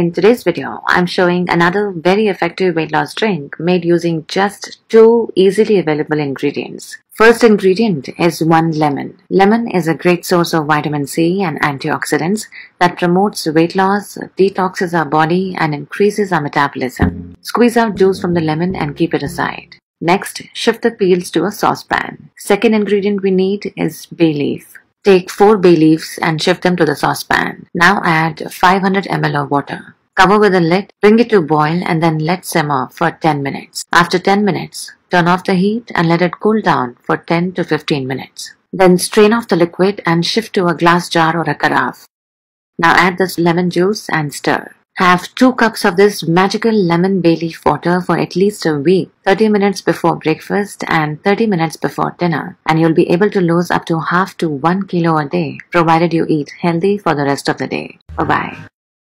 In today's video, I'm showing another very effective weight loss drink made using just two easily available ingredients. First ingredient is one lemon. Lemon is a great source of vitamin C and antioxidants that promotes weight loss, detoxes our body, and increases our metabolism. Squeeze out juice from the lemon and keep it aside. Next, shift the peels to a saucepan. Second ingredient we need is bay leaf. Take 4 bay leaves and shift them to the saucepan. Now add 500 ml of water. Cover with a lid, bring it to boil and then let simmer for 10 minutes. After 10 minutes, turn off the heat and let it cool down for 10 to 15 minutes. Then strain off the liquid and shift to a glass jar or a carafe. Now add this lemon juice and stir. Have 2 cups of this magical lemon bay leaf water for at least a week, 30 minutes before breakfast and 30 minutes before dinner, and you'll be able to lose up to half to 1 kilo a day, provided you eat healthy for the rest of the day. Bye bye.